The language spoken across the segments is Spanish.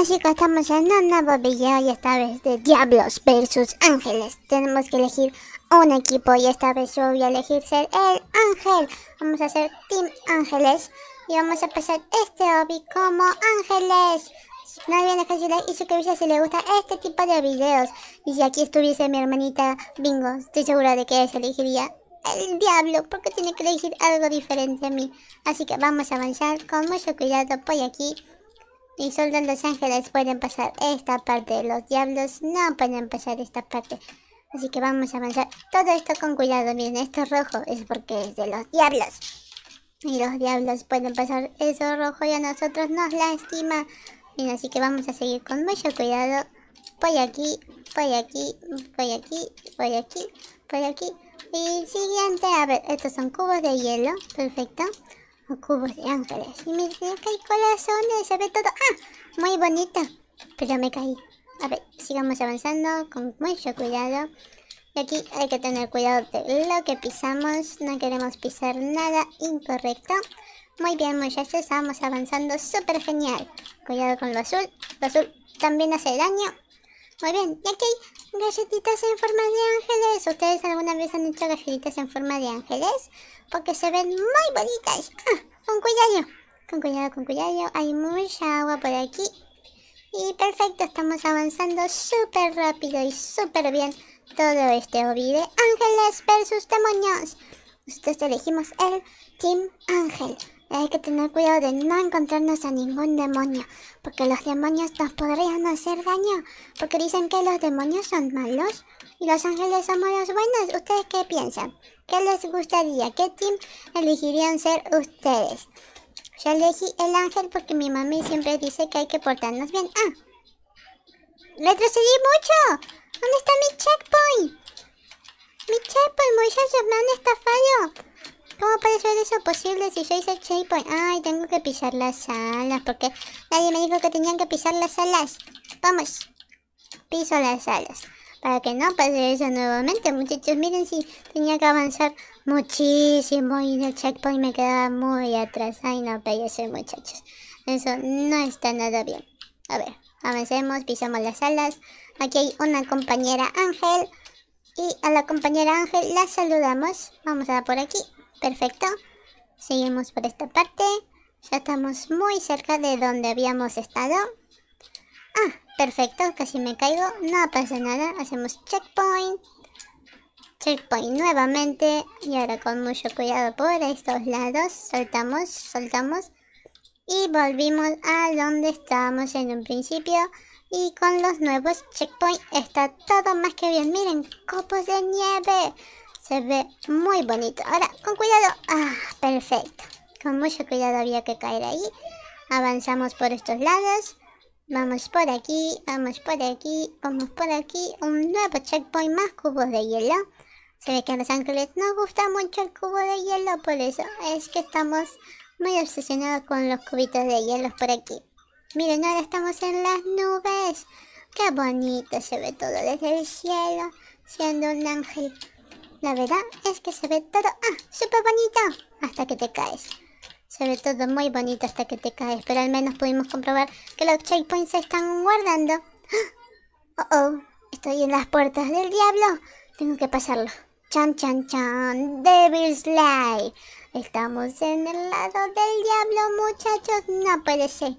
Hola chicos, estamos en un nuevo video y esta vez de Diablos versus Ángeles. Tenemos que elegir un equipo y esta vez yo voy a elegir ser el Ángel. Vamos a hacer Team Ángeles y vamos a pasar este hobby como Ángeles. No olviden dejar su like y suscribirse si les gusta este tipo de videos. Y si aquí estuviese mi hermanita Bingo, estoy segura de que ella elegiría el diablo porque tiene que elegir algo diferente a mí. Así que vamos a avanzar con mucho cuidado por aquí. Y solo los ángeles pueden pasar esta parte. Los diablos no pueden pasar esta parte. Así que vamos a avanzar todo esto con cuidado. Miren, esto rojo es porque es de los diablos. Y los diablos pueden pasar eso rojo y a nosotros nos lastima. Bien, así que vamos a seguir con mucho cuidado. Voy aquí, voy aquí, voy aquí, voy aquí, voy aquí. Y siguiente, a ver, estos son cubos de hielo. Perfecto cubos de ángeles. Y me que hay corazones, se ve todo. ¡Ah! Muy bonito. Pero me caí. A ver, sigamos avanzando con mucho cuidado. Y aquí hay que tener cuidado de lo que pisamos. No queremos pisar nada incorrecto. Muy bien, muchachos, estamos avanzando súper genial. Cuidado con lo azul. Lo azul también hace daño. Muy bien, y aquí hay galletitas en forma de ángeles. ¿Ustedes alguna vez han hecho galletitas en forma de ángeles? Porque se ven muy bonitas. Ah, con cuidado, con cuidado, con cuidado. Hay mucha agua por aquí. Y perfecto, estamos avanzando súper rápido y súper bien todo este hobby de ángeles versus demonios. Nosotros elegimos el Team Ángel. Hay que tener cuidado de no encontrarnos a ningún demonio, porque los demonios nos podrían hacer daño, porque dicen que los demonios son malos y los ángeles somos los buenos. ¿Ustedes qué piensan? ¿Qué les gustaría? ¿Qué team elegirían ser ustedes? Yo elegí el ángel porque mi mami siempre dice que hay que portarnos bien. ¡Ah! ¡Retrocedí mucho! ¿Dónde está mi checkpoint? Mi checkpoint, muchachos, me han estafado. ¿Cómo puede ser eso posible si yo hice checkpoint? Ay, tengo que pisar las alas porque nadie me dijo que tenían que pisar las alas. Vamos, piso las alas. Para que no pase eso nuevamente, muchachos. Miren si tenía que avanzar muchísimo y el checkpoint me quedaba muy atrás. Ay, no, ser muchachos. Eso no está nada bien. A ver, avancemos, pisamos las alas. Aquí hay una compañera Ángel. Y a la compañera Ángel la saludamos. Vamos a por aquí. Perfecto. Seguimos por esta parte. Ya estamos muy cerca de donde habíamos estado. Ah, perfecto. Casi me caigo. No pasa nada. Hacemos checkpoint. Checkpoint nuevamente. Y ahora con mucho cuidado por estos lados. Soltamos, soltamos. Y volvimos a donde estábamos en un principio. Y con los nuevos checkpoints está todo más que bien. Miren, copos de nieve. Se ve muy bonito. Ahora, con cuidado. Ah, perfecto. Con mucho cuidado había que caer ahí. Avanzamos por estos lados. Vamos por aquí, vamos por aquí, vamos por aquí. Un nuevo checkpoint más cubos de hielo. Se ve que a los ángeles nos gusta mucho el cubo de hielo, por eso es que estamos muy obsesionados con los cubitos de hielo por aquí. Miren, ahora estamos en las nubes. Qué bonito se ve todo desde el cielo, siendo un ángel. La verdad es que se ve todo, ah, súper bonito, hasta que te caes. Se ve todo muy bonito hasta que te caes, pero al menos pudimos comprobar que los checkpoints se están guardando. Oh, oh, estoy en las puertas del diablo. Tengo que pasarlo. Chan, chan, chan. Devil's Slide. Estamos en el lado del diablo, muchachos. No puede ser.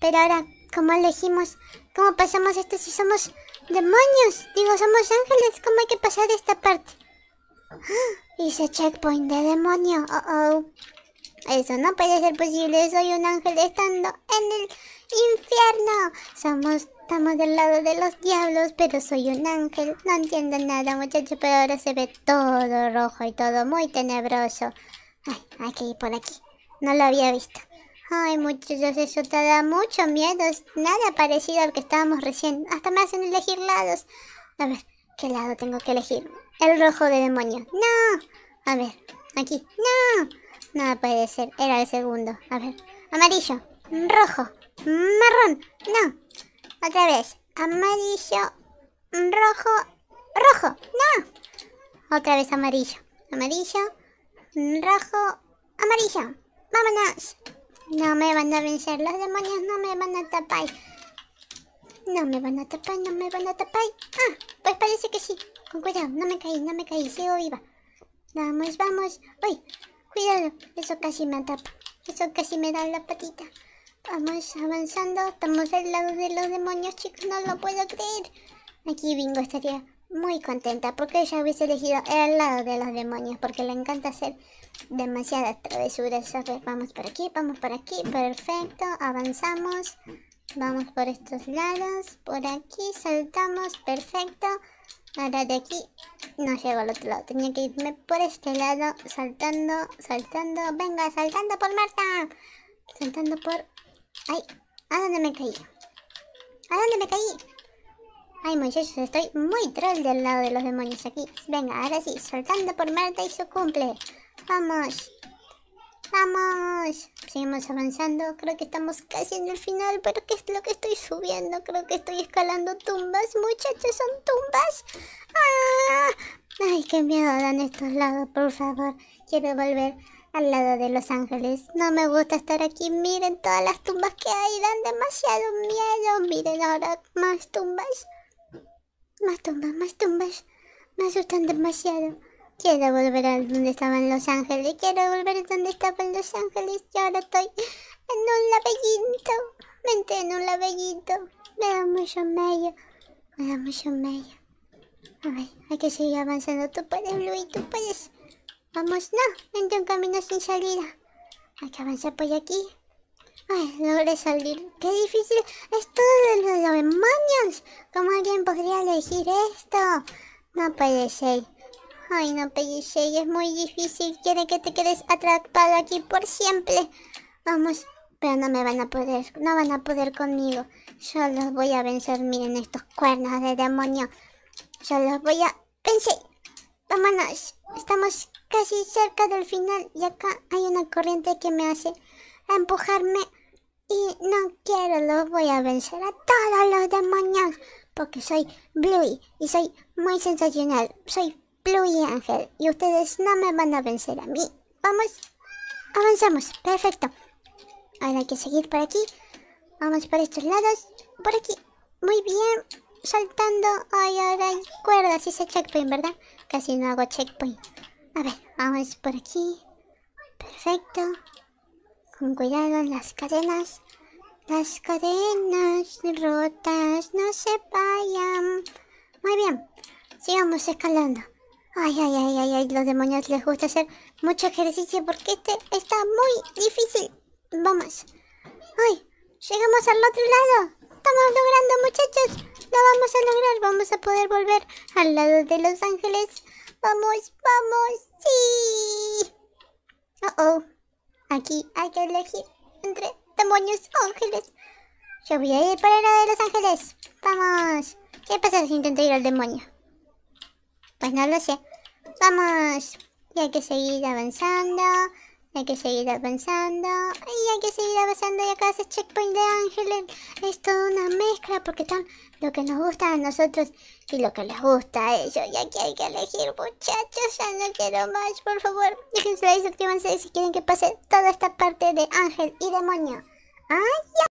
Pero ahora, ¿cómo elegimos? ¿Cómo pasamos esto si somos demonios? Digo, somos ángeles. ¿Cómo hay que pasar esta parte? Hice checkpoint de demonio. Oh, oh. Eso no puede ser posible. Soy un ángel estando en el infierno. Somos, estamos del lado de los diablos, pero soy un ángel. No entiendo nada, muchachos, pero ahora se ve todo rojo y todo muy tenebroso. Ay, hay que ir por aquí. No lo había visto. Ay, muchachos, eso te da mucho miedo. Es nada parecido al que estábamos recién. Hasta me hacen elegir lados. A ver, ¿qué lado tengo que elegir? El rojo de demonio. ¡No! A ver, aquí. ¡No! No puede ser. Era el segundo. A ver. Amarillo. Rojo. Marrón. No. Otra vez. Amarillo. Rojo. Rojo. No. Otra vez amarillo. Amarillo. Rojo. Amarillo. Vámonos. No me van a vencer. Los demonios no me van a tapar. No me van a tapar, no me van a tapar. Ah, pues parece que sí. Con cuidado, no me caí, no me caí, sigo viva. Vamos, vamos. Uy, cuidado, eso casi me tapa. Eso casi me da la patita. Vamos avanzando, estamos al lado de los demonios, chicos, no lo puedo creer. Aquí Bingo estaría muy contenta porque ella hubiese elegido el lado de los demonios porque le encanta hacer demasiadas travesuras. Vamos por aquí, vamos por aquí, perfecto, avanzamos. Vamos por estos lados, por aquí, saltamos, perfecto. Ahora de aquí no llego al otro lado, tenía que irme por este lado, saltando, saltando, venga, saltando por Marta. Saltando por... ¡Ay! ¿A dónde me caí? ¿A dónde me caí? Ay, muchachos, estoy muy troll del lado de los demonios aquí. Venga, ahora sí, saltando por Marta y su cumple. Vamos. ¡Vamos! Seguimos avanzando. Creo que estamos casi en el final. ¿Pero qué es lo que estoy subiendo? Creo que estoy escalando tumbas. Muchachos, son tumbas. ¡Ah! ¡Ay, qué miedo dan estos lados! Por favor, quiero volver al lado de Los Ángeles. No me gusta estar aquí. Miren todas las tumbas que hay. Dan demasiado miedo. Miren ahora más tumbas. Más tumbas, más tumbas. Me asustan demasiado. Quiero volver a donde estaban Los Ángeles. Quiero volver a donde estaban Los Ángeles. Y ahora estoy en un laberinto. Me entré en un laberinto. Me da mucho medio. Me da mucho medio. A ver, hay que seguir avanzando. Tú puedes, Luis, tú puedes. Vamos, no. Entré un camino sin salida. Hay que avanzar por aquí. Ay, logré salir. Qué difícil. Es todo de los demonios. ¿Cómo alguien podría elegir esto? No puede ser. Ay, no, Pellice, es muy difícil. Quiere que te quedes atrapado aquí por siempre. Vamos, pero no me van a poder, no van a poder conmigo. Yo los voy a vencer, miren estos cuernos de demonio. Yo los voy a vencer. Estamos casi cerca del final y acá hay una corriente que me hace empujarme y no quiero, los voy a vencer a todos los demonios porque soy Bluey y soy muy sensacional. Soy y Ángel. Y ustedes no me van a vencer a mí. Vamos. Avanzamos. Perfecto. Ahora hay que seguir por aquí. Vamos por estos lados. Por aquí. Muy bien. Saltando. Ay, ahora hay cuerdas. Ese checkpoint, ¿verdad? Casi no hago checkpoint. A ver, vamos por aquí. Perfecto. Con cuidado las cadenas. Las cadenas rotas no se vayan. Muy bien. Sigamos escalando. Ay, ay, ay, ay, ay, los demonios les gusta hacer mucho ejercicio porque este está muy difícil. Vamos. Ay, llegamos al otro lado. Estamos logrando, muchachos. Lo vamos a lograr. Vamos a poder volver al lado de Los Ángeles. Vamos, vamos. Sí. Oh, oh. Aquí hay que elegir entre demonios ángeles. Yo voy a ir para el lado de Los Ángeles. Vamos. ¿Qué pasa si intento ir al demonio? Pues no lo sé. Vamos. Y hay que seguir avanzando. Hay que seguir avanzando. Y hay que seguir avanzando. Y acá hace checkpoint de ángeles. Es toda una mezcla porque están lo que nos gusta a nosotros y lo que les gusta a ellos. Y aquí hay que elegir, muchachos. Ya no quiero más. Por favor, déjense like, suscríbanse si quieren que pase toda esta parte de ángel y demonio. ¡Ay, ya!